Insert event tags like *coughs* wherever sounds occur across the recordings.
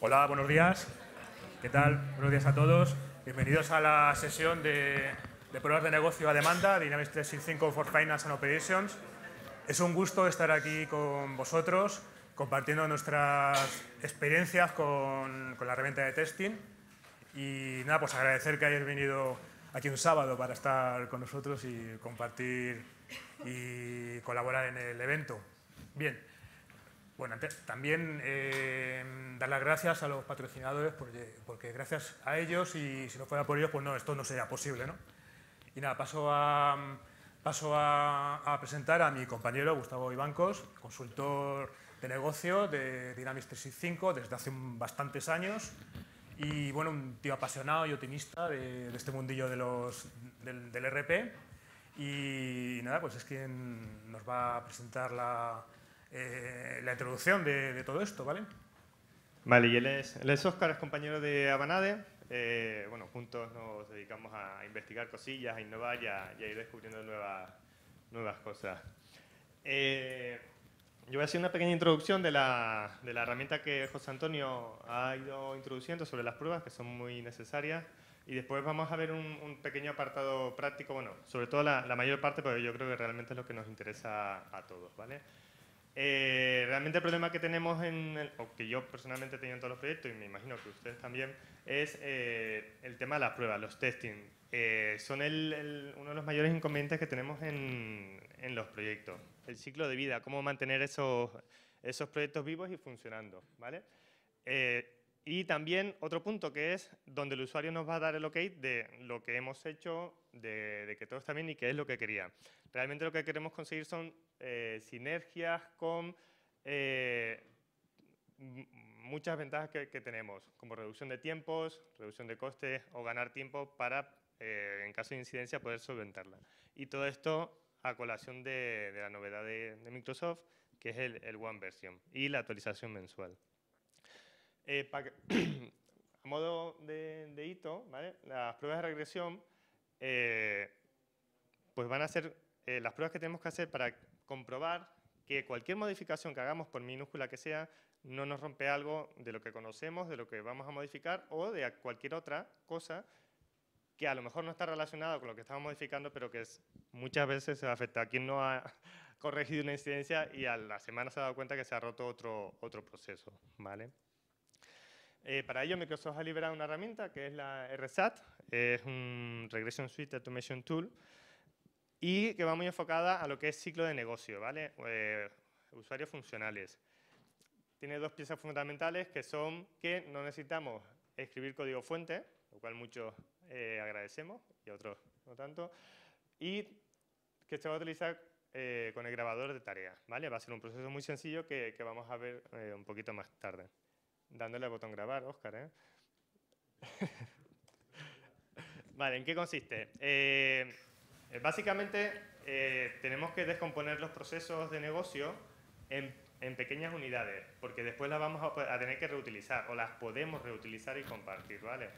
Hola, buenos días. ¿Qué tal? Buenos días a todos. Bienvenidos a la sesión de, pruebas de negocio a demanda, Dynamics 365 for Finance and Operations. Es un gusto estar aquí con vosotros, compartiendo nuestras experiencias con, con la herramienta de testing. Y nada, pues agradecer que hayáis venido aquí un sábado para estar con nosotros y compartir y colaborar en el evento. Bien, bueno, también eh, dar las gracias a los patrocinadores porque, gracias a ellos y si no fuera por ellos, pues no, esto no sería posible. ¿no? Y nada, paso a, paso a, presentar a mi compañero Gustavo Ibancos, consultor de negocio de Dynamics 365 desde hace bastantes años y bueno, un tío apasionado y optimista de, este mundillo de los, del, del RP y nada, pues es quien nos va a presentar la eh, la introducción de, todo esto, ¿vale? Vale, y él es, él es Oscar, es compañero de Abanade. Eh, bueno, juntos nos dedicamos a investigar cosillas, a innovar y a, ir descubriendo nuevas, nuevas cosas. Eh, yo voy a hacer una pequeña introducción de la, de la, herramienta que José Antonio ha ido introduciendo sobre las pruebas, que son muy necesarias. Y después vamos a ver un, pequeño apartado práctico, bueno, sobre todo la, la, mayor parte, porque yo creo que realmente es lo que nos interesa a todos, ¿vale? Eh, realmente el problema que tenemos, en o que yo personalmente he tenido en todos los proyectos, y me imagino que ustedes también, es eh, el tema de las pruebas, los testing. Eh, son uno de los mayores inconvenientes que tenemos en, los proyectos. El ciclo de vida, cómo mantener esos, esos proyectos vivos y funcionando. ¿vale? Y también otro punto que es donde el usuario nos va a dar el ok de lo que hemos hecho, de, de que todo está bien y qué es lo que quería. Realmente lo que queremos conseguir son eh, sinergias con eh, muchas ventajas que, tenemos, como reducción de tiempos, reducción de costes o ganar tiempo para, eh, en caso de incidencia, poder solventarla. Y todo esto a colación de, la novedad de, Microsoft, que es el, One Version y la actualización mensual. *clears throat* a modo de, hito, las pruebas de regresión pues van a ser las pruebas que tenemos que hacer para comprobar que cualquier modificación que hagamos, por minúscula que sea, no nos rompe algo de lo que conocemos, de lo que vamos a modificar o de cualquier otra cosa que a lo mejor no está relacionada con lo que estamos modificando, pero que muchas veces se afecta a quien no ha *laughs* corregido una incidencia y a la semana se ha dado cuenta que se ha roto otro, otro proceso. ¿vale? Eh, para ello, Microsoft ha liberado una herramienta que es la RSAT, es un Regression Suite Automation Tool, y que va muy enfocada a lo que es ciclo de negocio, ¿vale? Eh, usuarios funcionales. Tiene dos piezas fundamentales que son que no necesitamos escribir código fuente, lo cual muchos eh, agradecemos y otros no tanto, y que se va a utilizar con el grabador de tareas, ¿vale? Va a ser un proceso muy sencillo que vamos a ver un poquito más tarde. Dándole al botón grabar, Oscar, ¿eh? *laughs* vale, ¿en qué consiste? Eh, básicamente, eh, tenemos que descomponer los procesos de negocio en, pequeñas unidades, porque después las vamos a, tener que reutilizar, o las podemos reutilizar y compartir, ¿vale?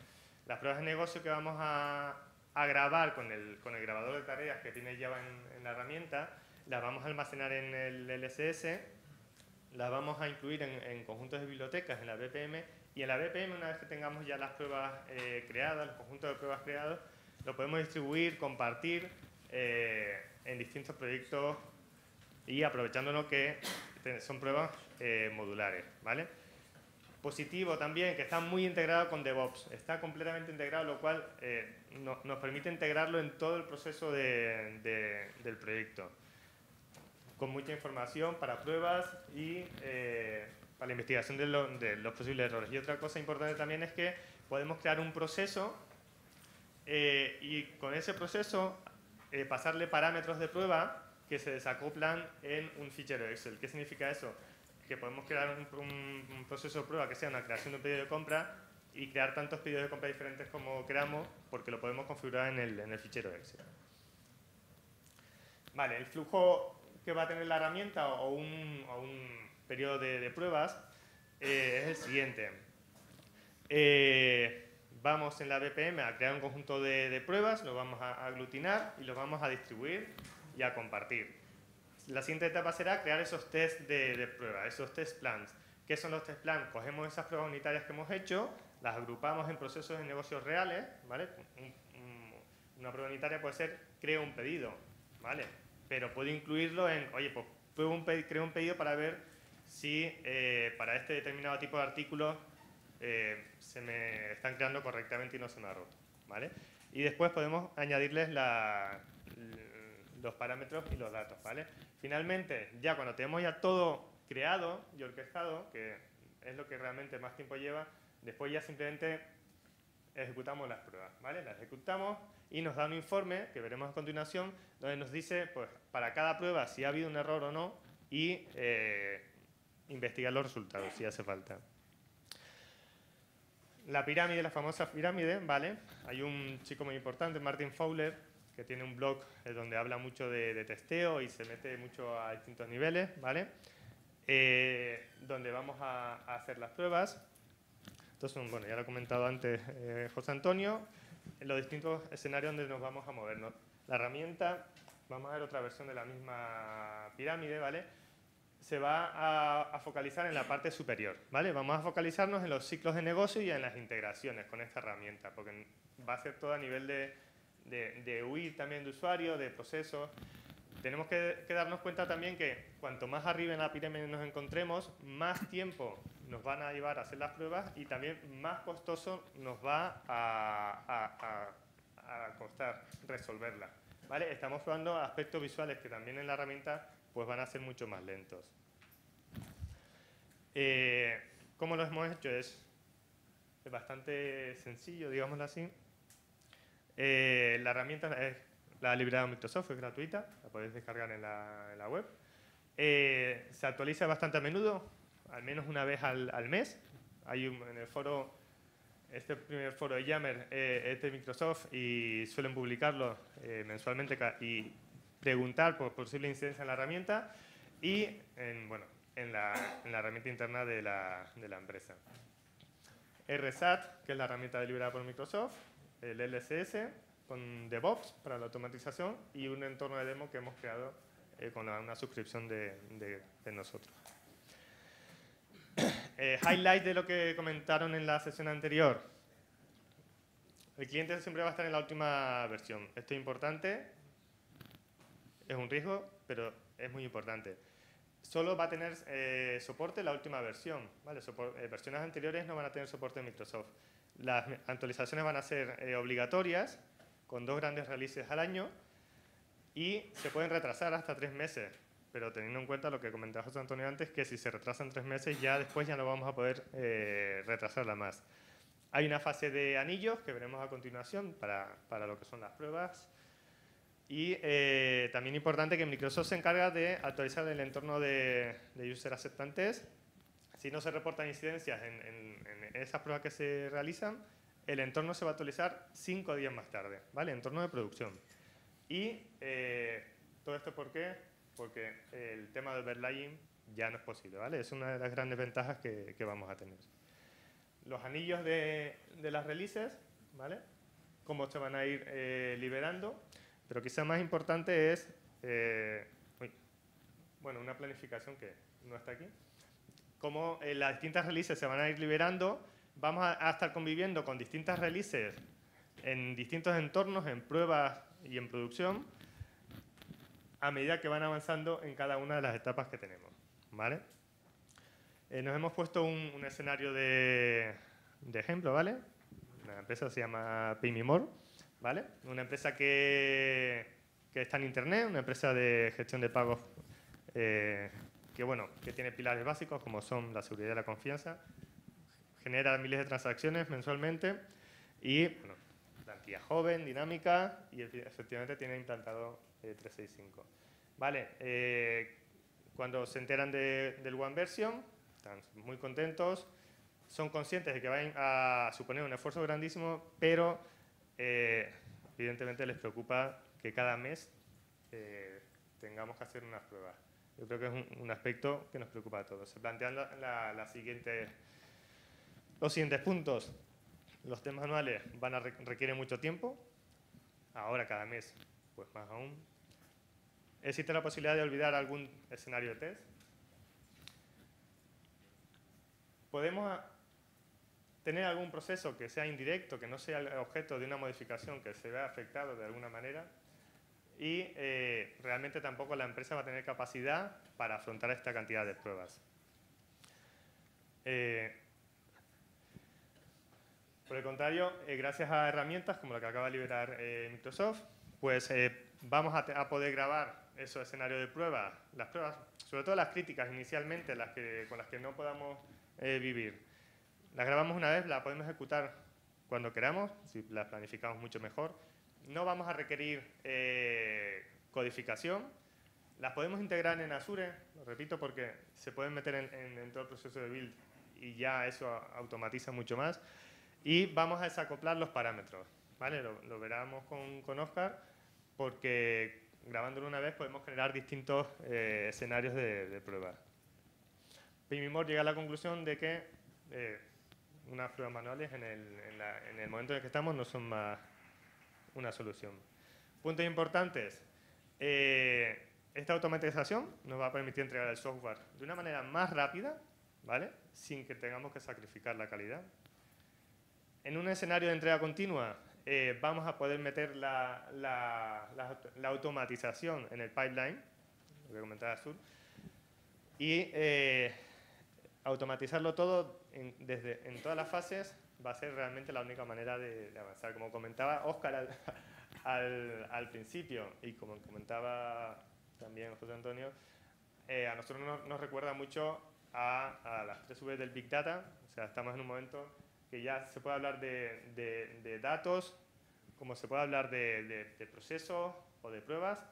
Las pruebas de negocio que vamos a, grabar con el, con el, grabador de tareas que tiene Java en, la herramienta, las vamos a almacenar en el LSS, las vamos a incluir en, conjuntos de bibliotecas en la BPM, y en la BPM, una vez que tengamos ya las pruebas eh, creadas, el conjunto de pruebas creados, lo podemos distribuir, compartir eh, en distintos proyectos y aprovechándonos que son pruebas eh, modulares. ¿vale? Positivo también, que está muy integrado con DevOps. Está completamente integrado, lo cual eh, nos permite integrarlo en todo el proceso del proyecto. Con mucha información para pruebas y para la investigación de, de los posibles errores. Y otra cosa importante también es que podemos crear un proceso eh, y con ese proceso eh, pasarle parámetros de prueba que se desacoplan en un fichero Excel. ¿Qué significa eso? Que podemos crear un, proceso de prueba que sea una creación de un pedido de compra y crear tantos pedidos de compra diferentes como queramos porque lo podemos configurar en el, en el fichero Excel. Vale, el flujo que va a tener la herramienta o un, periodo de, pruebas eh, es el siguiente. Eh, vamos en la BPM a crear un conjunto de, pruebas, lo vamos a aglutinar y lo vamos a distribuir y a compartir. La siguiente etapa será crear esos test de, prueba, esos test plans, ¿Qué son los test plan? Cogemos esas pruebas unitarias que hemos hecho, las agrupamos en procesos de negocios reales, ¿vale? una prueba unitaria puede ser creo un pedido, ¿vale? Pero puedo incluirlo en, oye, pues un creo un pedido para ver si eh, para este determinado tipo de artículos eh, se me están creando correctamente y no se me ha roto, ¿vale? Y después podemos añadirles los parámetros y los datos, ¿vale? Finalmente, ya cuando tenemos ya todo creado y orquestado, que es lo que realmente más tiempo lleva, después ya simplemente ejecutamos las pruebas, ¿vale? Las ejecutamos y nos da un informe, que veremos a continuación, donde nos dice, pues, para cada prueba si ha habido un error o no y eh, investigar los resultados, si hace falta. La pirámide, la famosa pirámide, ¿vale? Hay un chico muy importante, Martin Fowler, que tiene un blog eh, donde habla mucho de, testeo y se mete mucho a distintos niveles, ¿vale? Eh, donde vamos a, hacer las pruebas. Entonces, bueno, ya lo he comentado antes eh, José Antonio, en los distintos escenarios donde nos vamos a movernos. La herramienta, vamos a ver otra versión de la misma pirámide, ¿vale? se va a, focalizar en la parte superior, ¿vale? Vamos a focalizarnos en los ciclos de negocio y en las integraciones con esta herramienta, porque va a ser todo a nivel de, de, huir también de usuario, de procesos. Tenemos que, darnos cuenta también que cuanto más arriba en la pirámide nos encontremos, más tiempo nos van a llevar a hacer las pruebas y también más costoso nos va a, costar resolverla. ¿Vale? Estamos probando aspectos visuales que también en la herramienta pues van a ser mucho más lentos. Eh, ¿Cómo lo hemos hecho? Es, bastante sencillo, digámoslo así. Eh, la herramienta es la liberado Microsoft, es gratuita, la podéis descargar en la, web. Eh, se actualiza bastante a menudo, al menos una vez al, mes. Hay en el foro, este primer foro de Yammer es de Microsoft y suelen publicarlo mensualmente y preguntar por posible incidencia en la herramienta y en, bueno, en, la, herramienta interna de la, de la, empresa. RSAT, que es la herramienta deliberada por Microsoft, el LSS con DevOps para la automatización y un entorno de demo que hemos creado eh, con una suscripción de, de, nosotros. *coughs* Eh, highlight de lo que comentaron en la sesión anterior. El cliente siempre va a estar en la última versión. Esto es importante es un riesgo, pero es muy importante. Solo va a tener eh, soporte la última versión. ¿vale? Eh, versiones anteriores no van a tener soporte de Microsoft. Las actualizaciones van a ser eh, obligatorias, con dos grandes releases al año, y se pueden retrasar hasta tres meses. Pero teniendo en cuenta lo que comentaba José Antonio antes, que si se retrasan tres meses, ya después ya no vamos a poder retrasarla más. Hay una fase de anillos que veremos a continuación para, para lo que son las pruebas y eh, también importante que Microsoft se encarga de actualizar el entorno de, User Acceptance Si no se reportan incidencias en, esas pruebas que se realizan, el entorno se va a actualizar cinco días más tarde, ¿vale? Entorno de producción. Y eh, todo esto ¿por qué? Porque el tema del overlaying ya no es posible, ¿vale? Es una de las grandes ventajas que, vamos a tener. Los anillos de, las releases, ¿vale? Cómo se van a ir eh, liberando. Pero quizá más importante es, eh, bueno, una planificación que no está aquí, cómo las distintas releases se van a ir liberando, vamos a, estar conviviendo con distintas releases en distintos entornos, en pruebas y en producción, a medida que van avanzando en cada una de las etapas que tenemos. ¿vale? Eh, nos hemos puesto un, escenario de, ejemplo, ¿vale? La empresa se llama PayMeMore. ¿vale? Una empresa que, está en Internet, una empresa de gestión de pagos eh, que, bueno, que tiene pilares básicos como son la seguridad y la confianza, genera miles de transacciones mensualmente y, bueno, plantilla joven, dinámica y efectivamente tiene implantado 365. Eh, ¿Vale? Eh, cuando se enteran del One Version, están muy contentos, son conscientes de que van a suponer un esfuerzo grandísimo, pero eh, evidentemente les preocupa que cada mes eh, tengamos que hacer unas pruebas. Yo creo que es un, aspecto que nos preocupa a todos. Se plantean la, los siguientes puntos. Los temas anuales van a requieren mucho tiempo. Ahora cada mes, pues más aún. ¿Existe la posibilidad de olvidar algún escenario de test? podemos tener algún proceso que sea indirecto, que no sea objeto de una modificación que se vea afectado de alguna manera, y eh, realmente tampoco la empresa va a tener capacidad para afrontar esta cantidad de pruebas. Eh, por el contrario, eh, gracias a herramientas como la que acaba de liberar Microsoft, pues vamos a, poder grabar esos escenarios de prueba, las pruebas, sobre todo las críticas inicialmente, las que, con las que no podamos vivir. Las grabamos una vez, las podemos ejecutar cuando queramos, si las planificamos mucho mejor, no vamos a requerir eh, codificación. Las podemos integrar en Azure, lo repito porque se pueden meter en, todo el proceso de build y ya eso automatiza mucho más. Y vamos a desacoplar los parámetros. ¿vale? Lo, veremos con, con, Oscar porque grabándolo una vez podemos generar distintos eh, escenarios de, prueba. Pimimor llega a la conclusión de que eh, unas pruebas manuales en el, en el momento en el que estamos no son más, una solución. Puntos importantes. Eh, esta automatización nos va a permitir entregar el software de una manera más rápida, ¿vale? sin que tengamos que sacrificar la calidad. En un escenario de entrega continua eh, vamos a poder meter la, la, automatización en el pipeline, lo que comentaba Azul, y eh, automatizarlo todo desde, en todas las fases va a ser realmente la única manera de, avanzar. Como comentaba Óscar al, al, principio y como comentaba también José Antonio, eh, a nosotros nos, recuerda mucho a, las tres V del Big Data. O sea, estamos en un momento que ya se puede hablar de, de, datos, como se puede hablar de, de procesos o de pruebas.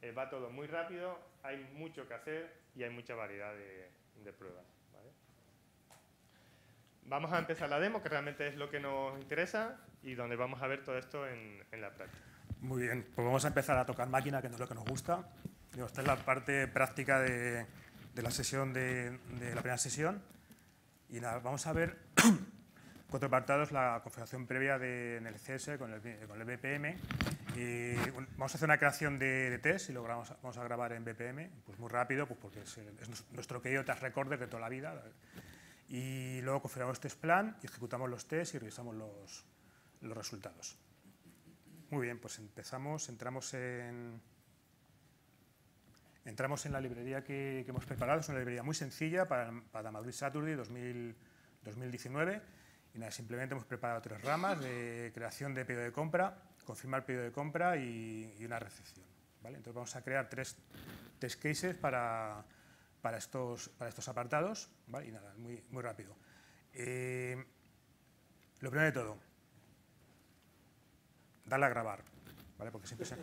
Eh, va todo muy rápido, hay mucho que hacer y hay mucha variedad de pruebas. Vamos a empezar la demo, que realmente es lo que nos interesa y donde vamos a ver todo esto en, la práctica. Muy bien, pues vamos a empezar a tocar máquina, que no es lo que nos gusta. Esta es la parte práctica de, la sesión de, la primera sesión. Y nada, vamos a ver *clears throat* cuatro apartados, la configuración previa de, en el CS con el, BPM. Y vamos a hacer una creación de, test y lo vamos a grabar en BPM, pues muy rápido, pues porque es, nuestro querido task recorder de toda la vida. Y luego configuramos test plan ejecutamos los tests y revisamos los, los resultados. Muy bien, pues empezamos, entramos en, entramos en la librería que, hemos preparado, es una librería muy sencilla para, para Madrid Saturday 2019. Simplemente hemos preparado tres ramas de creación de pedido de compra, confirmar pedido de compra y, una recepción. Entonces vamos a crear tres test cases para, para estos, para estos apartados. Y nada, muy, muy rápido. Eh, lo primero de todo, darle a grabar, ¿vale? porque, siempre se,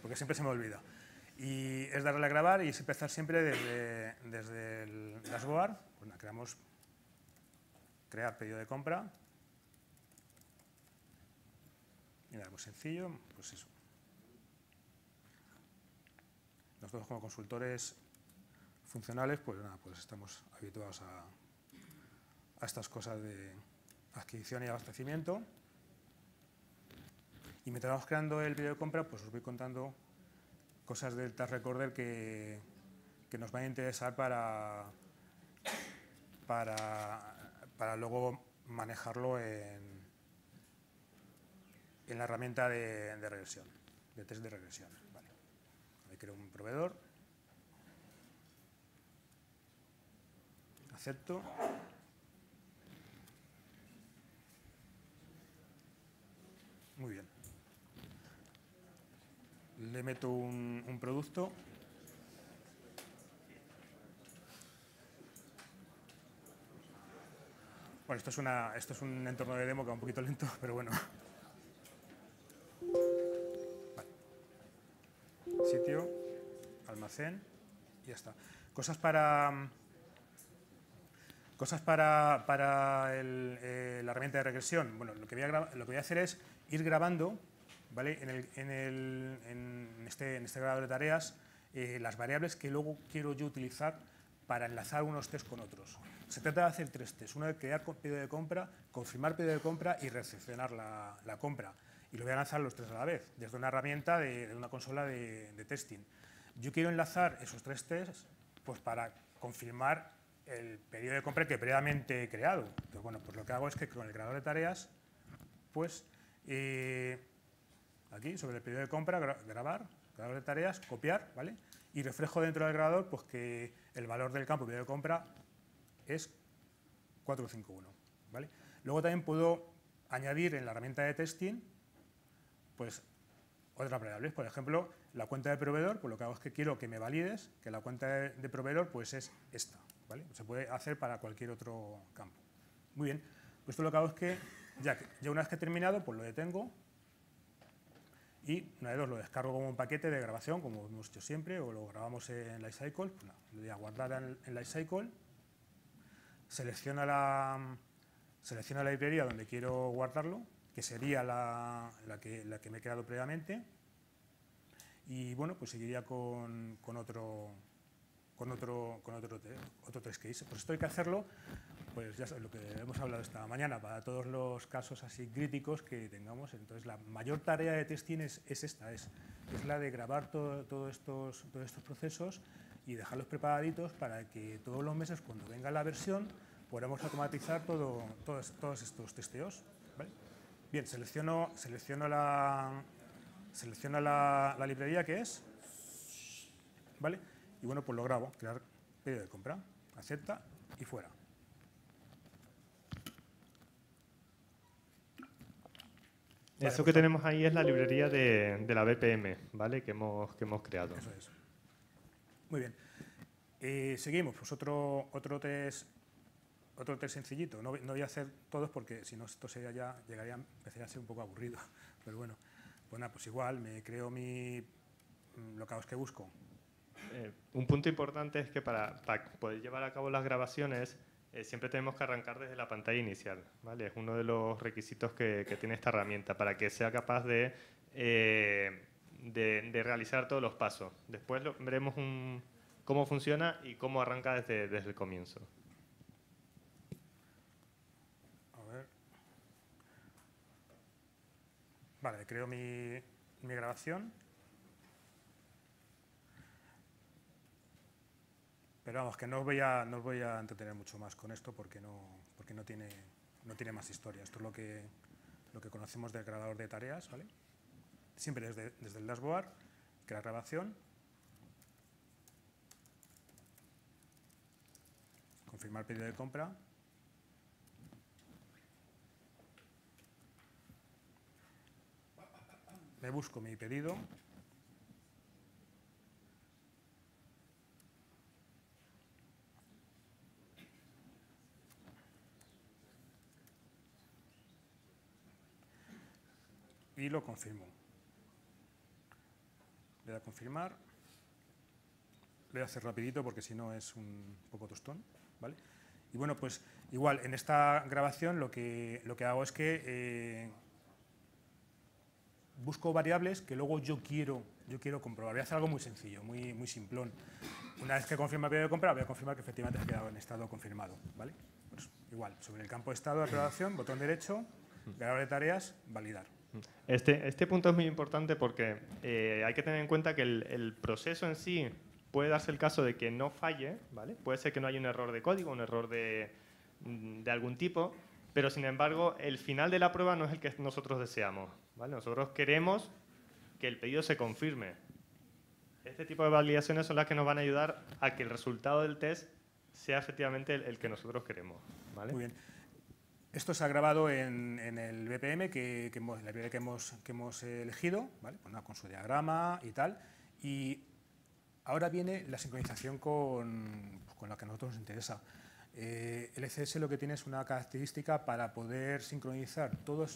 porque siempre se me olvida. Y es darle a grabar y es empezar siempre desde, desde el dashboard. Pues creamos crear pedido de compra. Y nada, muy sencillo, pues eso. Nosotros como consultores funcionales, pues nada, pues estamos habituados a, a estas cosas de adquisición y abastecimiento. Y mientras vamos creando el vídeo de compra, pues os voy contando cosas del Task Recorder que, que nos van a interesar para, para, para luego manejarlo en, en la herramienta de, regresión, de test de regresión. Vale. Creo un proveedor. acepto. Muy bien. Le meto un, producto. Bueno, esto es, una, esto es un entorno de demo que va un poquito lento, *laughs* pero bueno. Sitio, almacén, y ya está. Cosas para, Cosas para, para eh, la herramienta de regresión. Bueno, lo que, voy a lo que voy a hacer es ir grabando ¿vale? en, el, en, el, en, este, en este grabador de tareas eh, las variables que luego quiero yo utilizar para enlazar unos test con otros. Se trata de hacer tres tests. Uno de crear pedido de compra, confirmar pedido de compra y recepcionar la, compra. Y lo voy a lanzar los tres a la vez, desde una herramienta de, una consola de, de, testing. Yo quiero enlazar esos tres tests pues, para confirmar el pedido de compra que previamente he creado. Entonces, bueno, pues lo que hago es que con el creador de tareas, pues eh, aquí sobre el pedido de compra, grabar, creador de tareas, copiar, ¿vale? Y reflejo dentro del grabador pues que el valor del campo pedido de compra es 451, ¿vale? Luego también puedo añadir en la herramienta de testing pues otras variables. Por ejemplo, la cuenta de proveedor, pues lo que hago es que quiero que me valides que la cuenta de proveedor pues es esta. ¿vale? Se puede hacer para cualquier otro campo. Muy bien, pues esto lo que hago es que ya, ya una vez que he terminado, pues lo detengo y una de dos lo descargo como un paquete de grabación, como hemos hecho siempre, o lo grabamos en Lifecycle, pues le doy a guardar en, en Lifecycle, selecciona la, selecciona la librería donde quiero guardarlo, que sería la, que, la que me he creado previamente, y bueno, pues seguiría con, con otro con otro, con otro, otro test case. Pues esto hay que hacerlo, pues ya lo que hemos hablado esta mañana, para todos los casos así críticos que tengamos. Entonces la mayor tarea de testing es, esta, es, es, la de grabar todo, estos, todos estos procesos y dejarlos preparaditos para que todos los meses cuando venga la versión podamos automatizar todo, todos, todos estos testeos. Bien, selecciono, selecciono, la, selecciono la, la librería que es, ¿vale? Y bueno, pues lo grabo, crear pedido de compra, acepta y fuera. Eso que pues tenemos ahí es la librería de, la BPM, ¿vale? Que hemos, que hemos creado. Eso es. Muy bien. Eh, seguimos, pues otro, otro test otro test sencillito. No, voy a hacer todos porque si no esto sería ya, llegaría, empezaría a ser un poco aburrido. *laughs* Pero bueno, pues nada, pues igual me creo mi, lo que busco eh, un punto importante es que para, poder llevar a cabo las grabaciones eh, siempre tenemos que arrancar desde la pantalla inicial. ¿vale? Es uno de los requisitos que, tiene esta herramienta para que sea capaz de, de, realizar todos los pasos. Después veremos cómo funciona y cómo arranca desde, desde el comienzo. A ver. Vale, creo mi, mi grabación. Pero vamos, que no os voy a, no voy a entretener mucho más con esto porque no, porque no, tiene, no tiene más historia. Esto es lo que, lo que conocemos del grabador de tareas, ¿vale? Siempre desde, desde el dashboard, crear grabación, confirmar pedido de compra, me busco mi pedido, y lo confirmo. Le doy a confirmar. Le voy a hacer rapidito porque si no es un poco tostón. ¿vale? Y bueno, pues igual en esta grabación lo que, lo que hago es que eh, busco variables que luego yo quiero, yo quiero comprobar. Voy a hacer algo muy sencillo, muy, muy simplón. Una vez que confirma el pedido de compra, voy a confirmar que efectivamente ha quedado en estado confirmado. ¿vale? Pues igual, sobre el campo de estado de aprobación, botón derecho, grabador de tareas, validar. Este, este punto es muy importante porque eh, hay que tener en cuenta que el, proceso en sí puede darse el caso de que no falle, ¿vale? Puede ser que no haya un error de código, un error de, de algún tipo, pero sin embargo el final de la prueba no es el que nosotros deseamos, ¿vale? Nosotros queremos que el pedido se confirme. Este tipo de validaciones son las que nos van a ayudar a que el resultado del test sea efectivamente el, el que nosotros queremos, ¿vale? Muy bien. Esto se ha grabado en, el BPM, que, hemos, la hemos, que hemos elegido, ¿vale? con su diagrama y tal. Y ahora viene la sincronización con, pues, la que a nosotros nos interesa. Eh, el ECS lo que tiene es una característica para poder sincronizar todo,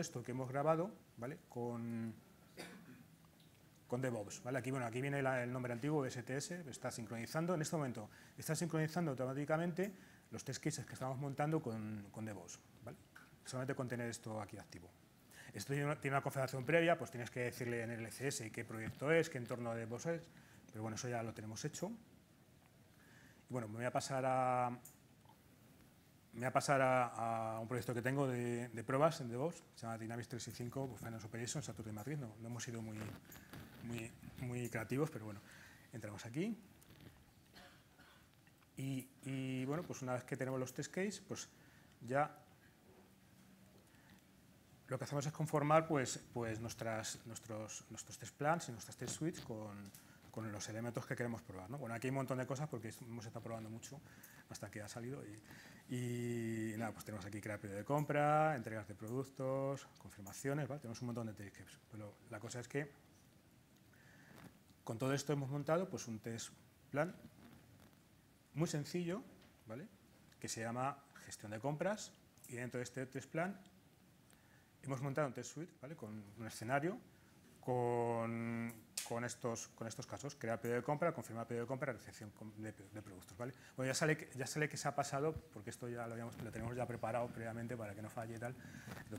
esto que hemos grabado con, DevOps. Aquí, bueno, aquí viene el nombre antiguo, STS, está sincronizando. En este momento está sincronizando automáticamente los test cases que estamos montando con, con DevOps. ¿vale? Solamente con tener esto aquí activo. Esto tiene una, configuración previa, pues tienes que decirle en el LCS qué proyecto es, qué entorno de DevOps es, pero bueno, eso ya lo tenemos hecho. Bueno, me voy a pasar a, me voy a, pasar a, un proyecto que tengo de, pruebas en DevOps, se llama Dynamics 365 pues, Finance Operations Saturday Madrid. No, no hemos sido muy, muy, muy creativos, pero bueno, entramos aquí. Y, bueno, pues una vez que tenemos los test case, pues ya lo que hacemos es conformar pues, pues nuestras, nuestros, nuestros test plans y nuestras test suites con, con los elementos que queremos probar. ¿no? Bueno, aquí hay un montón de cosas porque hemos estado probando mucho hasta que ha salido. Y, nada, pues tenemos aquí crear periodo de compra, entregas de productos, confirmaciones, tenemos un montón de test cases. Pero la cosa es que con todo esto hemos montado pues, un test plan muy sencillo, ¿vale? que se llama gestión de compras. Y dentro de este test plan hemos montado un test suite ¿vale? con un escenario con, con, estos, con estos casos, crear pedido de compra, confirmar pedido de compra, recepción de, productos. ¿vale? Bueno, ya sale, ya sale que se ha pasado, porque esto ya lo, habíamos, lo tenemos ya preparado previamente para que no falle y tal,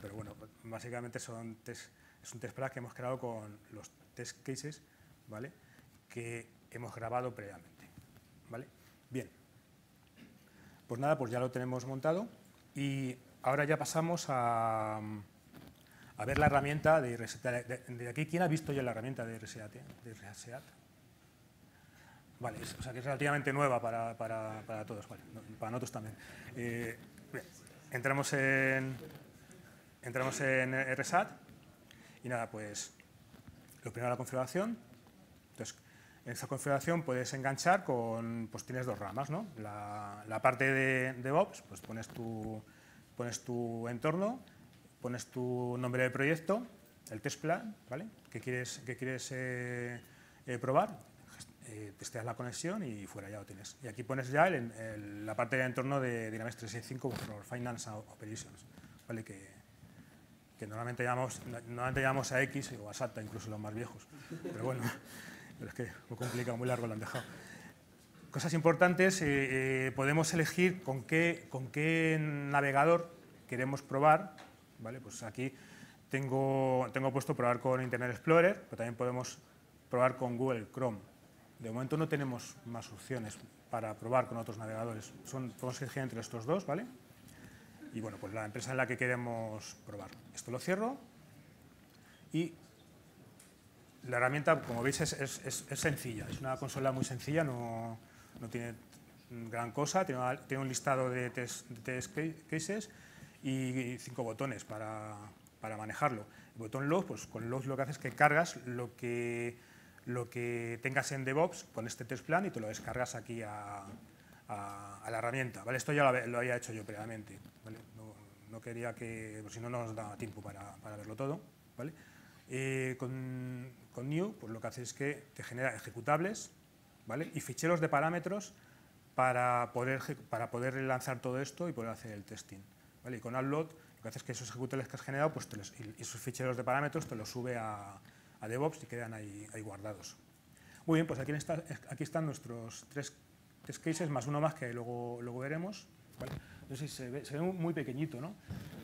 pero bueno, básicamente son test, es un test plan que hemos creado con los test cases ¿vale? que hemos grabado previamente. ¿vale? Bien, pues nada, pues ya lo tenemos montado y ahora ya pasamos a a ver la herramienta de Reseat. De, aquí, ¿quién ha visto ya la herramienta de Reseat? De Reseat? Vale, o sea que es relativamente nueva para, para, para todos, vale, para nosotros también. Eh, entramos en, entramos en RSAT y nada, pues lo primero la configuración. Entonces, en esa configuración puedes enganchar con, pues tienes dos ramas, ¿no? La, la parte de DevOps, pues pones tu, pones tu entorno pones tu nombre de proyecto, el test plan, ¿vale? que quieres, quieres eh, eh, probar, eh, testeas la conexión y fuera ya lo tienes. Y aquí pones ya la parte de entorno de Dynamics 365 for Finance Operations, ¿vale? que, que normalmente, llamamos, normalmente llamamos a X o a SATA, incluso los más viejos. Pero bueno, es que muy complicado, muy largo lo han dejado. Cosas importantes, podemos elegir con qué, con qué navegador queremos probar ¿vale? Pues aquí tengo, tengo puesto probar con Internet Explorer, pero también podemos probar con Google Chrome. De momento no tenemos más opciones para probar con otros navegadores. Son, podemos elegir entre estos dos, ¿vale? Y bueno, pues la empresa en la que queremos probar. Esto lo cierro y la herramienta, como veis, es, es, es sencilla. Es una consola muy sencilla, no, no tiene gran cosa. Tiene, tiene un listado de test, de test cases y cinco botones para, para manejarlo. El botón log, pues con log lo que haces es que cargas lo que, lo que tengas en DevOps con este test plan y te lo descargas aquí a, a, la herramienta. ¿vale? Esto ya lo, había hecho yo previamente. No, no, quería que, si no, no nos daba tiempo para, para verlo todo. ¿vale? Eh, con, con, New, pues lo que hace es que te genera ejecutables ¿vale? y ficheros de parámetros para poder, para poder lanzar todo esto y poder hacer el testing. Y con upload lo que hace es que esos ejecutables que has generado pues y esos ficheros de parámetros te los sube a, DevOps y quedan ahí, guardados. Muy bien, pues aquí, aquí están nuestros tres test cases, más uno más que luego, luego veremos. se ve, muy pequeñito, ¿no?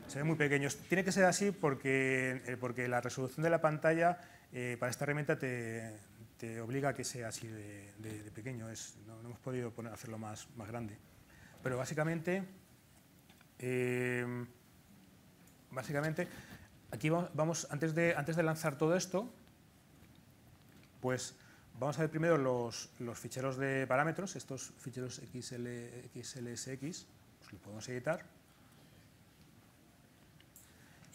Se ve muy pequeño. Tiene que ser así porque, eh, porque la resolución de la pantalla eh, para esta herramienta te, te, obliga a que sea así de, pequeño. Es, no, hemos podido hacerlo más, más grande. Pero básicamente eh, básicamente, aquí vamos, antes, de, antes de lanzar todo esto, pues vamos a ver primero los, los ficheros de parámetros, estos ficheros XL, XLSX, pues los podemos editar.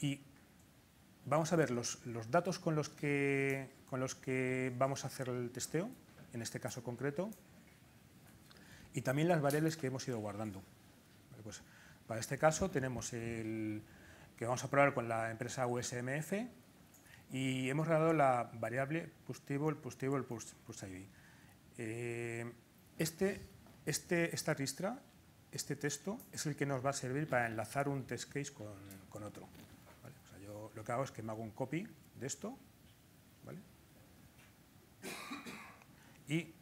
Y vamos a ver los, datos con los, que, vamos a hacer el testeo, en este caso concreto, y también las variables que hemos ido guardando. pues para este caso tenemos el que vamos a probar con la empresa USMF y hemos grabado la variable push-table, push-table, push-id. Eh, este, este, esta ristra, este texto, es el que nos va a servir para enlazar un test case con, otro. Lo que hago es que me hago un copy de esto y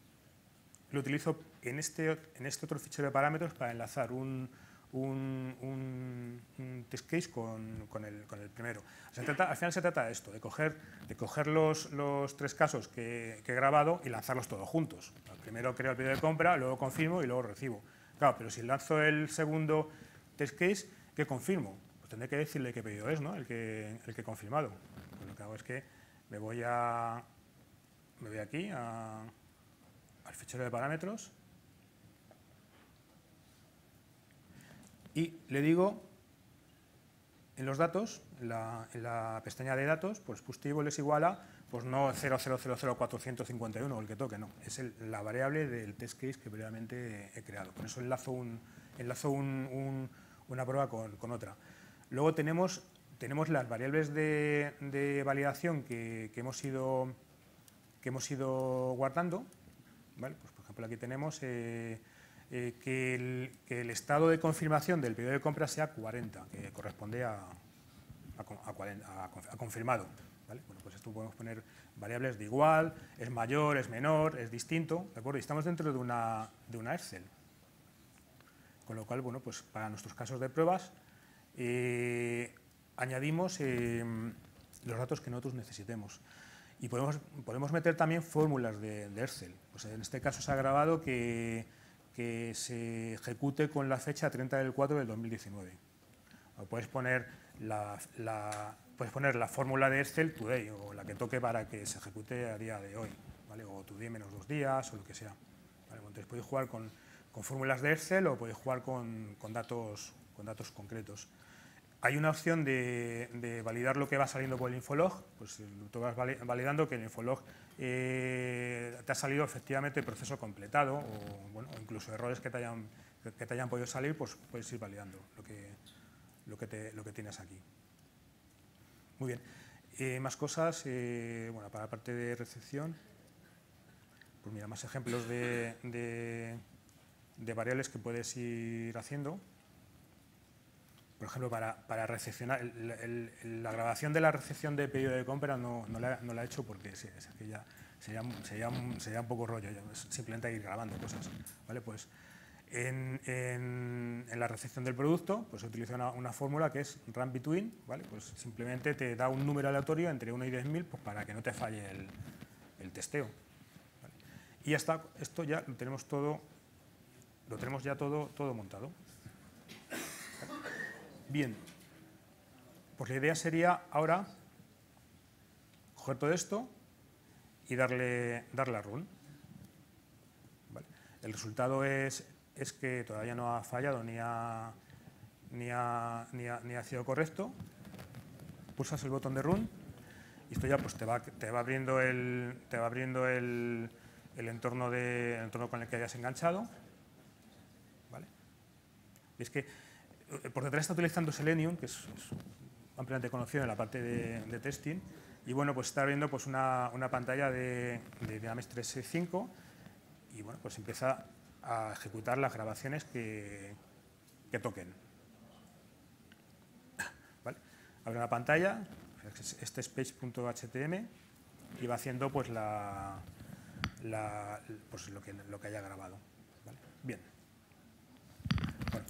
lo utilizo en este, en este otro fichero de parámetros para enlazar un, un, test case con, con, el, con el, primero. al final se trata de esto, de coger, de coger los, los tres casos que, que, he grabado y lanzarlos todos juntos. Primero creo el pedido de compra, luego confirmo y luego recibo. Claro, pero si lanzo el segundo test case, ¿qué confirmo? Pues tendré que decirle qué pedido es, ¿no? el, que, el que he confirmado. Pues lo que hago es que me voy, a, me voy aquí al fichero de parámetros y le digo en los datos, en la, pestaña de datos, pues push es igual a pues no 0000451 o el que toque, no, es la variable del test case que previamente he creado. Con eso enlazo, un, enlazo una prueba con, otra. Luego tenemos, tenemos las variables de, validación que, hemos ido, que hemos ido guardando. ¿vale? Pues, por ejemplo, aquí tenemos eh, eh, que, el, estado de confirmación del periodo de compra sea 40, que corresponde a, a, confirmado. Bueno, pues esto podemos poner variables de igual, es mayor, es menor, es distinto, ¿de acuerdo? Y estamos dentro de una, de una Excel. Con lo cual, bueno, pues para nuestros casos de pruebas eh, añadimos eh, los datos que nosotros necesitemos. Y podemos, podemos meter también fórmulas de, de Excel. Pues en este caso se ha grabado que que se ejecute con la fecha 30 del 4 del 2019. O puedes poner la, puedes poner la fórmula de Excel today o la que toque para que se ejecute a día de hoy, ¿vale? o today menos dos días o lo que sea. Entonces podéis jugar con, con, fórmulas de Excel o podéis jugar con, con, datos, con datos concretos. Hay una opción de, validar lo que va saliendo por el infolog, pues tú vas validando que el infolog eh, te ha salido efectivamente el proceso completado o, incluso errores que te, hayan, que hayan podido salir, pues puedes ir validando lo que, lo que, tienes aquí. Muy bien. Eh, más cosas, eh, bueno, para la parte de recepción, pues mira, más ejemplos de, de, variables que puedes ir haciendo. Por ejemplo, para, recepcionar, la grabación de la recepción de pedido de compra no, la, he hecho porque sería, un poco rollo, simplemente ir grabando cosas. Pues en, la recepción del producto pues se utiliza una, fórmula que es run between, ¿vale? pues simplemente te da un número aleatorio entre 1 y 10.000 pues para que no te falle el, el testeo. Y ya está, esto ya lo tenemos todo, lo tenemos ya todo, todo montado. Bien, pues la idea sería ahora coger todo esto y darle, darle a run. El resultado es, es que todavía no ha fallado ni ha, ni ha, ni ha, ni ha sido correcto. Pulsas el botón de run y esto ya pues, te, va, te va abriendo el, te va abriendo el, el entorno, de, el entorno con el que hayas enganchado. ¿Vale? Y es que por detrás está utilizando Selenium, que es, ampliamente conocido en la parte de, testing, y bueno, pues está viendo pues una, una pantalla de, de Dynamics 365 y bueno, pues empieza a ejecutar las grabaciones que, que toquen. Abre una pantalla, este es page.htm y va haciendo pues, la, la, pues lo, que, lo que haya grabado. Bien.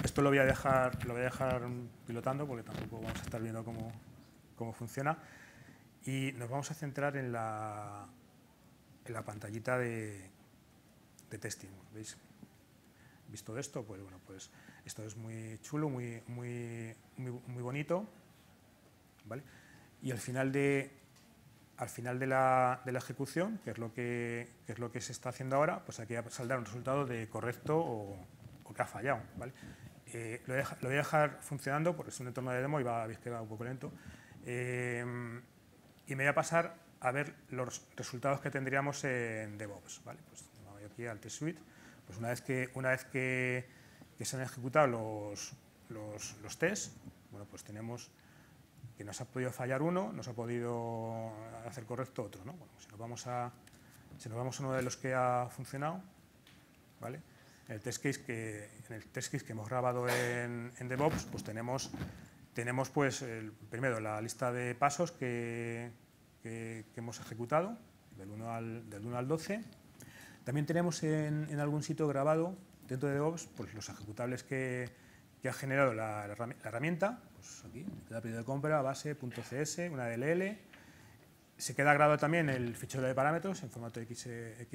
Esto lo voy a dejar, lo voy a dejar pilotando porque tampoco vamos a estar viendo cómo, cómo funciona. Y nos vamos a centrar en la, en la pantallita de, de testing. ¿Veis? Visto esto, pues bueno, pues esto es muy chulo, muy, muy, muy, bonito. ¿vale? Y al final de, al final de la, de la ejecución, que es, lo que, es lo que se está haciendo ahora, pues aquí saldrá un resultado de correcto o, o que ha fallado. ¿vale? Eh, lo, voy a dejar funcionando porque es un entorno de demo y va, veis que va un poco lento. Eh, y me voy a pasar a ver los resultados que tendríamos en DevOps. ¿vale? Pues voy aquí al test suite. Pues una vez que, una vez que, se han ejecutado los, los, los tests, bueno, pues tenemos que nos ha podido fallar uno, nos ha podido hacer correcto otro. ¿no? Bueno, si, nos vamos a, si nos vamos a uno de los que ha funcionado, ¿vale? El test case que, en el test case que hemos grabado en, DevOps, pues tenemos, tenemos pues, primero la lista de pasos que, hemos ejecutado, del 1 al, del 1 al 12. También tenemos en, algún sitio grabado dentro de DevOps pues, los ejecutables que, ha generado la, la, herramienta. Pues aquí, queda pedido de compra, base.cs, una DLL. Se queda grabado también el fichero de parámetros en formato XLSX,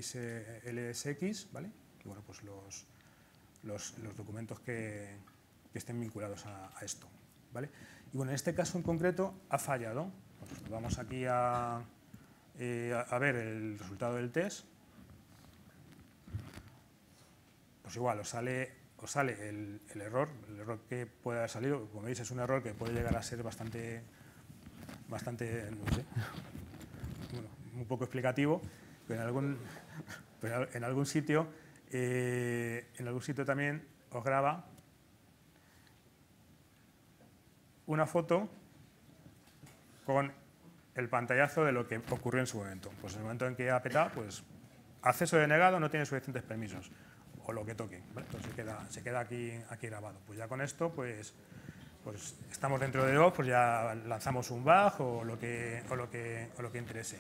¿vale? Bueno, pues los, los, documentos que, estén vinculados a, esto. ¿vale? Y bueno, en este caso en concreto ha fallado. Pues vamos aquí a, eh, a, ver el resultado del test. Pues igual, os sale, os sale el, error, el error que puede haber salido, como veis es un error que puede llegar a ser bastante, bastante no sé, *laughs* un poco explicativo, pero en algún, *laughs* en algún sitio, eh, en algún sitio también os graba una foto con el pantallazo de lo que ocurrió en su momento. Pues en el momento en que ha petado, pues acceso denegado, no tiene suficientes permisos, o lo que toque. Entonces se queda, se queda aquí, aquí grabado. Pues ya con esto, pues, pues estamos dentro de DOS, pues ya lanzamos un bug o lo que, o lo que, o lo que interese.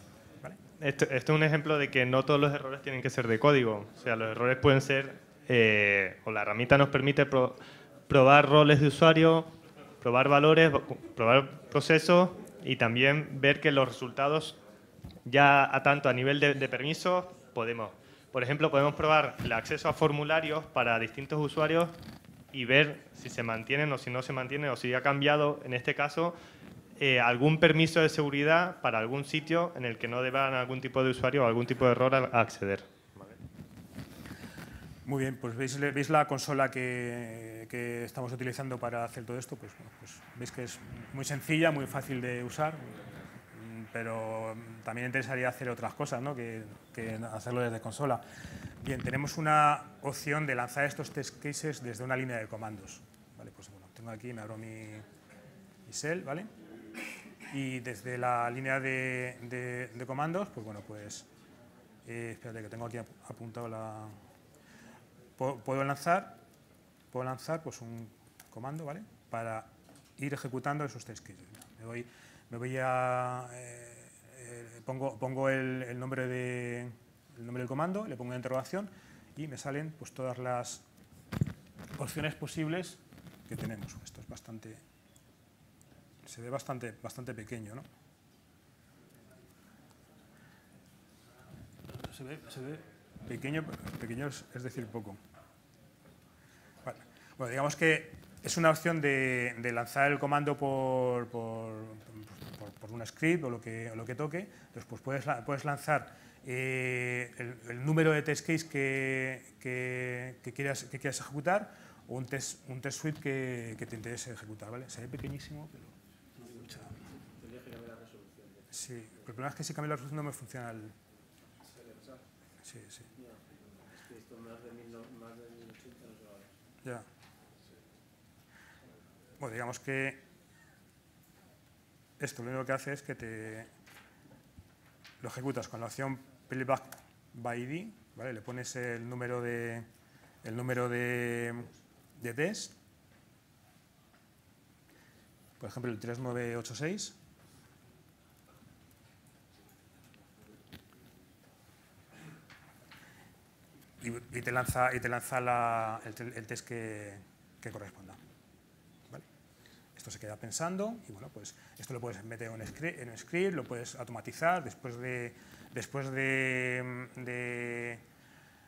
Esto, es un ejemplo de que no todos los errores tienen que ser de código. O sea, los errores pueden ser, eh, o la herramienta nos permite probar roles de usuario, probar valores, probar procesos y también ver que los resultados ya a tanto a nivel de, permisos podemos. Por ejemplo, podemos probar el acceso a formularios para distintos usuarios y ver si se mantienen o si no se mantienen o si ha cambiado, en este caso, eh, algún permiso de seguridad para algún sitio en el que no deban algún tipo de usuario o algún tipo de error acceder. Muy bien, pues veis, veis la consola que, estamos utilizando para hacer todo esto, pues, pues, veis que es muy sencilla, muy fácil de usar, pero también interesaría hacer otras cosas ¿no? que, hacerlo desde consola. Bien, tenemos una opción de lanzar estos test cases desde una línea de comandos. Vale, pues bueno, tengo aquí, me abro mi, mi ¿vale? Y desde la línea de, comandos, pues bueno, pues eh, espérate que tengo aquí apuntado la, puedo lanzar, puedo lanzar pues un comando ¿vale? para ir ejecutando esos test cases. Me voy, me voy a, eh, eh, pongo, pongo el, nombre de, el nombre del comando, le pongo una interrogación y me salen pues, todas las opciones posibles que tenemos. Esto es bastante, se ve bastante, bastante pequeño, ¿no? Se ve, se ve pequeño, pequeño es decir poco. Bueno, digamos que es una opción de, lanzar el comando por, por, un script o lo que, lo que toque. Entonces, pues puedes, puedes lanzar eh, el, número de test case que, que, quieras, que quieras ejecutar o un test, un test suite que, te interese ejecutar. ¿vale? Se ve pequeñísimo, pero. Sí, el problema es que si cambia la resolución no me funciona el... Sí, sí. Es que esto más de 1080 no se va a ver. Ya. Bueno, digamos que esto lo único que hace es que te lo ejecutas con la opción playback by ID, ¿vale? le pones el número de, el número de, de test, por ejemplo el 3986, y, te lanza, y te lanza el, test que corresponda. Esto se queda pensando y bueno, pues esto lo puedes meter en un script, lo puedes automatizar después de, después de,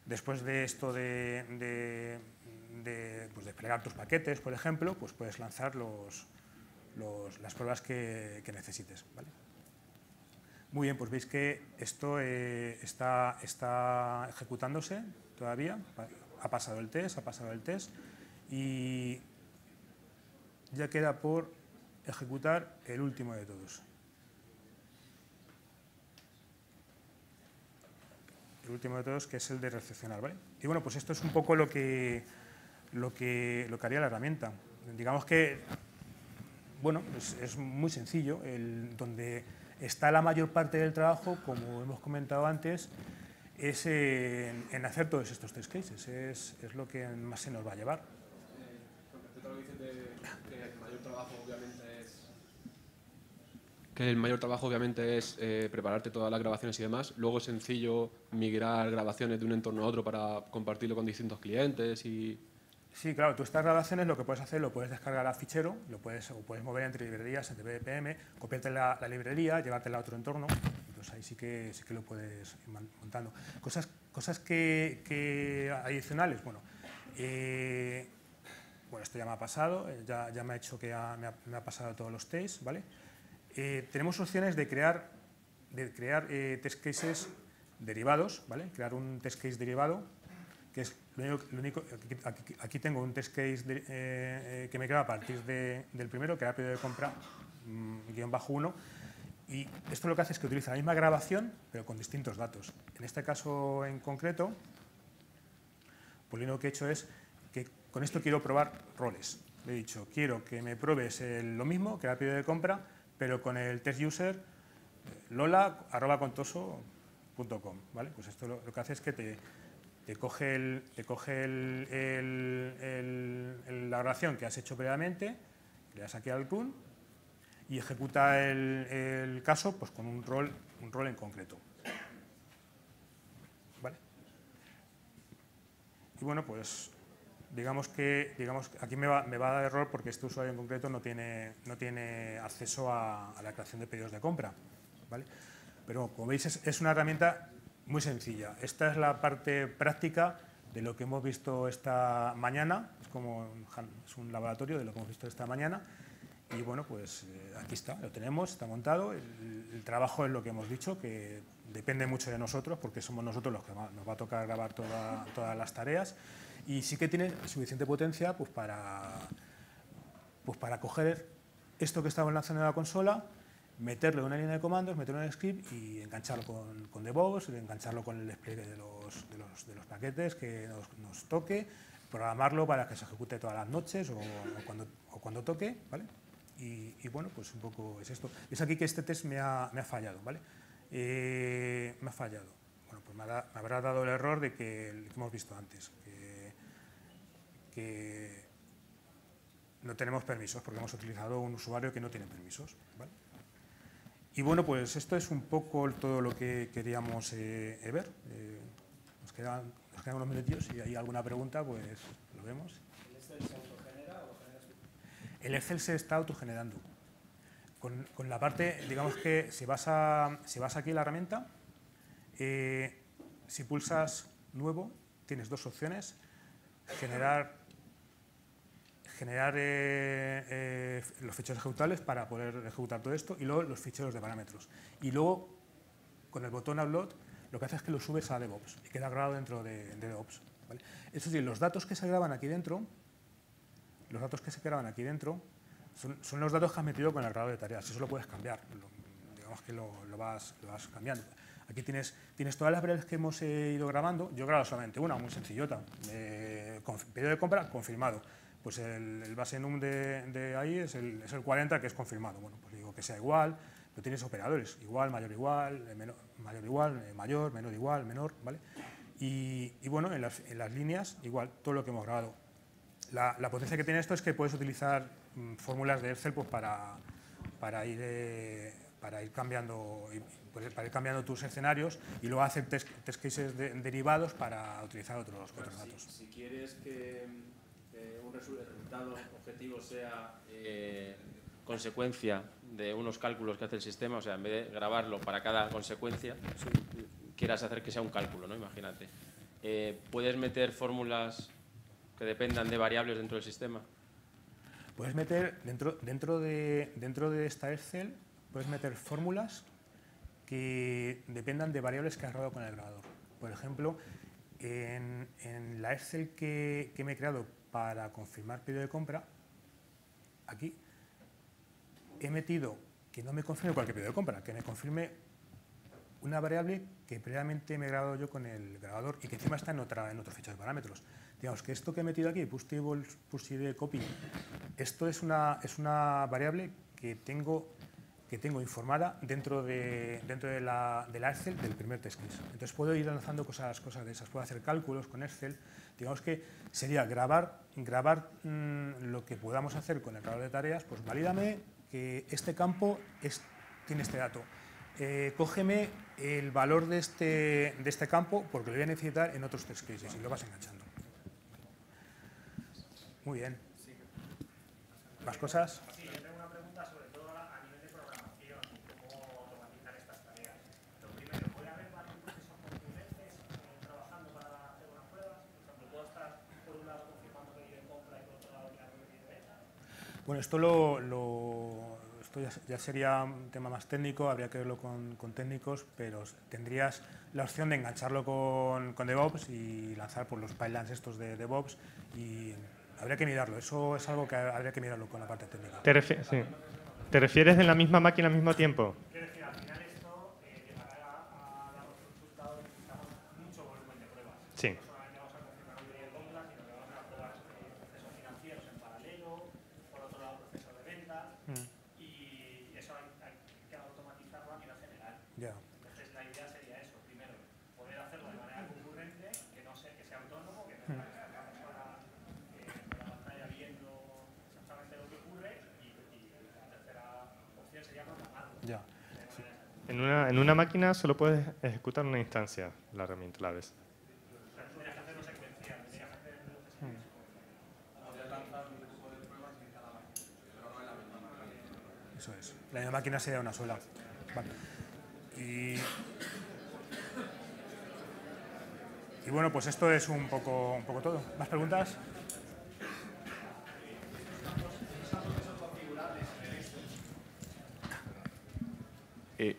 después de esto de, pues desplegar tus paquetes, por ejemplo, pues puedes lanzar los, las pruebas que, necesites. Muy bien, pues veis que esto eh, está, está ejecutándose todavía, ha pasado el test, ha pasado el test y ya queda por ejecutar el último de todos. El último de todos que es el de recepcionar. ¿vale? Y bueno, pues esto es un poco lo que, lo que, lo que haría la herramienta. Digamos que, bueno, es muy sencillo, donde está la mayor parte del trabajo, como hemos comentado antes, es en, hacer todos estos test cases, es, es lo que más se nos va a llevar. que el mayor trabajo obviamente es eh, prepararte todas las grabaciones y demás. Luego es sencillo migrar grabaciones de un entorno a otro para compartirlo con distintos clientes y... Sí, claro, tú estas grabaciones lo que puedes hacer, lo puedes descargar a fichero, lo puedes, o puedes mover entre librerías, entre BPM, copiarte la, librería, llevártela a otro entorno, entonces ahí sí que, sí que lo puedes ir montando. Cosas, cosas que, adicionales, bueno, eh, bueno, esto ya me ha pasado, eh, ya, ya me ha hecho que me, ha, me, ha, pasado todos los tests, ¿vale? Eh, tenemos opciones de crear, de crear eh, test cases derivados, ¿vale? crear un test case derivado que es lo único, aquí, tengo un test case eh, eh, que me queda a partir del primero, que era pedido de compra, mm, guion bajo 1, y esto lo que hace es que utiliza la misma grabación, pero con distintos datos. En este caso en concreto, pues lo único que he hecho es que con esto quiero probar roles. Le he dicho, quiero que me pruebes lo mismo que era pedido de compra, pero con el test user lola.contoso.com. ¿vale? Pues esto lo, que hace es que te, coge, el, te coge la grabación que has hecho previamente, le das aquí al run y ejecuta el, caso pues, con un rol, un rol en concreto. ¿Vale? Y bueno, pues digamos que digamos, aquí me va, me va, a dar error porque este usuario en concreto no tiene, no tiene acceso a, la creación de pedidos de compra. ¿vale? Pero como veis es, una herramienta muy sencilla. Esta es la parte práctica de lo que hemos visto esta mañana, es como es un laboratorio de lo que hemos visto esta mañana y bueno, pues eh, aquí está, lo tenemos, está montado. El, trabajo es lo que hemos dicho, que depende mucho de nosotros, porque somos nosotros los que nos va a tocar grabar todas las tareas. Y sí que tiene suficiente potencia pues, para, pues, para coger esto que estamos lanzando en la consola, meterlo en una línea de comandos, meterlo en el script y engancharlo con, con DevOps, engancharlo con el despliegue de los, de los, de los paquetes que nos, toque, programarlo para que se ejecute todas las noches o, cuando, o cuando toque, ¿vale? Y, bueno, pues un poco es esto. Es aquí que este test me ha, me ha fallado, ¿vale? Eh, me ha fallado. Bueno, pues me, habrá dado el error de que, hemos visto antes, que, no tenemos permisos porque hemos utilizado un usuario que no tiene permisos. Y bueno, pues esto es un poco todo lo que queríamos eh, ver. Eh, nos, quedan, nos quedan unos minutos, si hay alguna pregunta, pues lo vemos. El Excel se está autogenerando. Con, con la parte, digamos que si vas, a, aquí a la herramienta, eh, si pulsas nuevo, tienes dos opciones, generar, generar eh, eh, los ficheros ejecutables para poder ejecutar todo esto y luego los ficheros de parámetros. Y luego, con el botón Upload, lo que hace es que lo subes a DevOps y queda grabado dentro de, DevOps. Eso sí, los datos que se graban aquí dentro los datos que se graban aquí dentro son, los datos que has metido con el grado de tareas. Eso lo puedes cambiar, digamos que lo, vas, cambiando. Aquí tienes, tienes todas las variables que hemos eh, ido grabando. Yo grabo solamente una, muy sencillota. Eh, pedido de compra, confirmado. Pues el, base num de, ahí es el, es el, 40, que es confirmado. Bueno, pues digo que sea igual, pero tienes operadores, igual, mayor, igual, eh, menor, mayor, igual, mayor, menor, igual, menor, ¿vale? Y, bueno, en las, en las líneas, igual, todo lo que hemos grabado la, potencia que tiene esto es que puedes utilizar mm, fórmulas de Excel pues, para, para, ir, eh, para, ir cambiando, pues, para ir cambiando tus escenarios y luego hacer test, cases derivados para utilizar otros, otros datos. Si, quieres que eh, un resultado objetivo sea eh, consecuencia de unos cálculos que hace el sistema, o sea, en vez de grabarlo para cada consecuencia, quieras hacer que sea un cálculo, ¿no? Imagínate. puedes meter fórmulas que dependan de variables dentro del sistema? Puedes meter, dentro, dentro, de, dentro de esta Excel, puedes meter fórmulas que dependan de variables que has grabado con el grabador. Por ejemplo, en, la Excel que, que, me he creado para confirmar pedido de compra, aquí he metido que no me confirme cualquier pedido de compra, que me confirme una variable que previamente me he grabado yo con el grabador y que encima está en otra en otro ficha de parámetros. Digamos que esto que he metido aquí, push table, push copy, esto es una, variable que tengo, informada dentro de, la, Excel del primer test case. Entonces puedo ir lanzando cosas, de esas, puedo hacer cálculos con Excel. Digamos que sería grabar, mm, lo que podamos hacer con el grabador de tareas, pues valídame que este campo tiene este dato. Eh, cógeme el valor este, de este campo porque lo voy a necesitar en otros test cases y lo vas enganchando. Muy bien. ¿Más cosas? Sí, yo tengo una pregunta sobre todo a nivel de programación, cómo automatizar estas tareas. Lo primero, ¿puede haber varios procesos concurrentes trabajando para hacer unas pruebas? Por ejemplo, ¿puedo estar por un lado confirmando que de compra y por otro lado mirando que de venta? Bueno, esto lo, lo esto ya, ya sería un tema más técnico, habría que verlo con, con técnicos, pero tendrías la opción de engancharlo con, con DevOps y lanzar por los pipelines estos de DevOps y habría que mirarlo. Eso es algo que habría que mirarlo con la parte técnica. ¿Te, refi- sí. ¿Te refieres en la misma máquina al mismo tiempo? Quiero decir, al final esto eh, llegará a, a darnos un resultado y necesitamos mucho volumen de pruebas. Sí. No solamente vamos a confirmar un día de compra, sino que vamos a hacer pruebas de procesos financieros en paralelo, por otro lado procesos de venta, y eso hay, hay que automatizarlo a nivel general. Ya. Entonces la idea sería eso, primero, poder hacerlo de manera concurrente, que no sea, que sea autónomo, que no tenga que estar la persona eh, con la pantalla viendo exactamente lo que ocurre, y, y la tercera opción sería programarlo. Ya. En en una máquina solo puedes ejecutar una instancia, la herramienta la vez. Eso es. La máquina sería una sola. Y, y bueno, pues esto es un poco, un poco todo. ¿Más preguntas? Eh,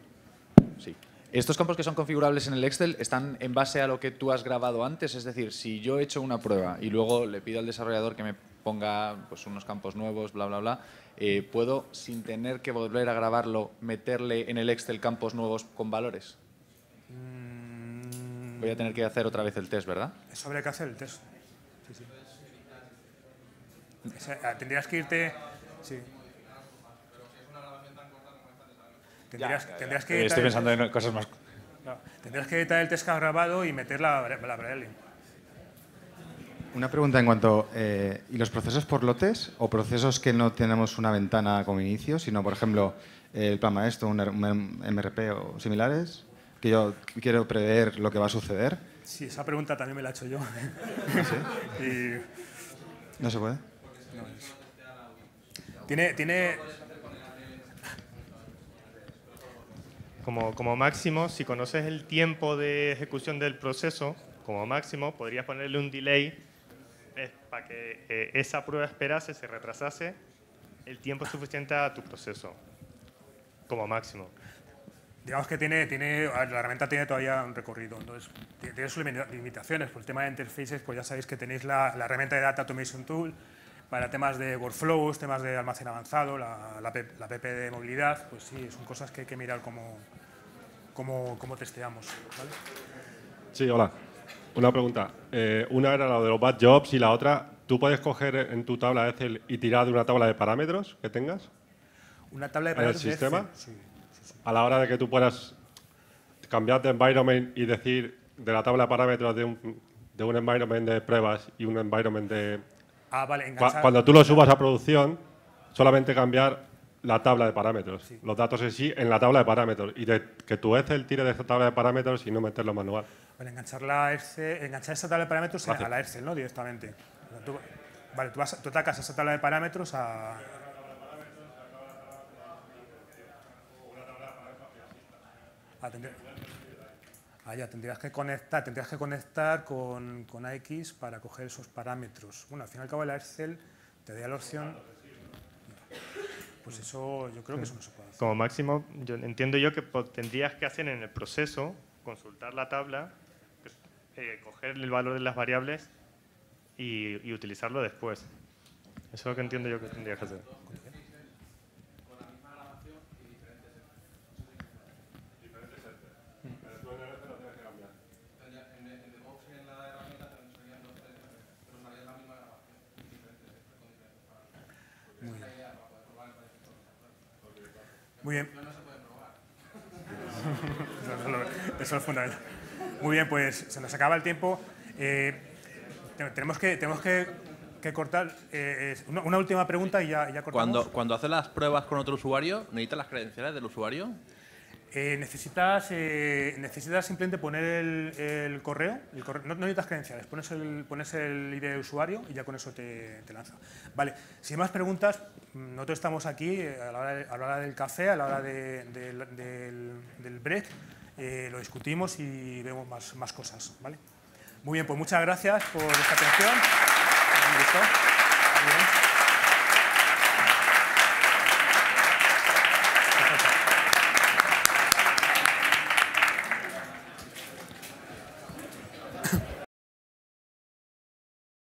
sí. Estos campos que son configurables en el Excel están en base a lo que tú has grabado antes. Es decir, si yo he hecho una prueba y luego le pido al desarrollador que me ponga pues, unos campos nuevos, bla, bla, bla, eh, ¿puedo, sin tener que volver a grabarlo, meterle en el Excel campos nuevos con valores? Mm, Voy a tener que hacer otra vez el test, ¿verdad? Eso habría que hacer el test. Sí, sí. O sea, ah, tendrías que irte. Sí. Tendrías, tendrías que Eh, editar Estoy el pensando test. en cosas más... Claro, Tendrías que editar el test que has grabado y meter la, la. Una pregunta en cuanto, eh, ¿y los procesos por lotes o procesos que no tenemos una ventana como inicio, sino, por ejemplo, el plan maestro, un, R- un MRP o similares, que yo quiero prever lo que va a suceder? Sí, esa pregunta también me la he hecho yo. *laughs* *laughs* y ¿No se puede? tiene, tiene, Como, como máximo, si conoces el tiempo de ejecución del proceso, como máximo podrías ponerle un delay eh, para que eh, esa prueba esperase, se retrasase el tiempo suficiente a tu proceso, como máximo. digamos que tiene, tiene, la herramienta tiene todavía un recorrido, entonces ti- tiene sus limita- limitaciones. Por el tema de interfaces, pues ya sabéis que tenéis la, la herramienta de Data Automation Tool para temas de workflows, temas de almacén avanzado, la, la, la PP de movilidad, pues sí, son cosas que hay que mirar cómo, cómo, cómo testeamos. ¿vale? Sí, hola. Una pregunta. Eh, una era lo de los bad jobs y la otra, ¿tú puedes coger en tu tabla de Excel y tirar de una tabla de parámetros que tengas Una tabla de ¿En el parámetros sistema? Sí. a la hora de que tú puedas cambiar de environment y decir de la tabla de parámetros de un, de un environment de pruebas y un environment de... Ah, vale, enganchar. Cuando tú lo subas a producción, solamente cambiar la tabla de parámetros, los datos en sí en la tabla de parámetros y de, que tu Excel tire de esa tabla de parámetros y no meterlo manual. Vale, enganchar, la Excel, enganchar esa tabla de parámetros a- Fácil. a la Excel, ¿no? Directamente. O sea, tú- vale, tú, vas, tú atacas esa tabla de parámetros a... Tendría- ah, ya, tendrías que conectar, tendrías que conectar con, con AX para coger esos parámetros. Bueno, al fin y al cabo la Excel te da la opción... Pues eso, yo creo que eso no se puede hacer. Como máximo, yo entiendo yo que tendrías que hacer en el proceso, consultar la tabla, eh, coger el valor de las variables y, y utilizarlo después. Eso es lo que entiendo yo que tendrías que hacer. Muy bien. Eso es *laughs* lo- Eso es fundamental. Muy bien, pues se nos acaba el tiempo. Eh, te- tenemos que, tenemos que, que cortar. eh, una, una última pregunta y ya, ya cortamos. Cuando, cuando haces las pruebas con otro usuario, ¿necesitas las credenciales del usuario? Eh, necesitas, eh, necesitas simplemente poner el, correo, el correo- no, necesitas credenciales, pones el, pones el ID de usuario y ya con eso te, lanza. Vale, si hay más preguntas, nosotros estamos aquí eh, a la hora, de- a la hora del café, a la hora de- del- del, del break, lo discutimos y vemos más, más cosas. ¿vale? Muy bien, pues muchas gracias por esta atención.